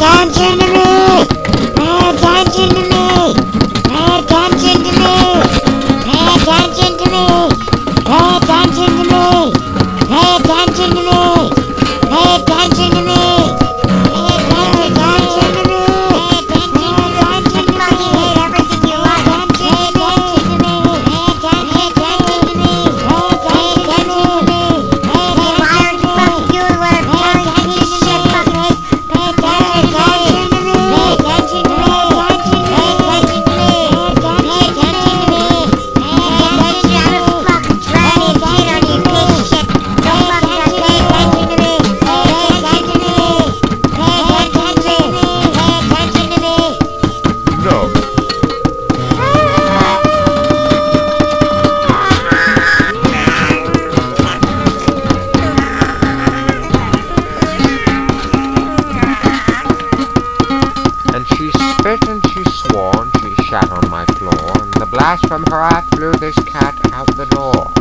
Erken cennimi! Erken cennimi! Erken cennimi! Erken cennimi! Erken cennimi! Erken cennimi! And she spit and she swore and she shat on my floor, and the blast from her eye flew this cat out the door.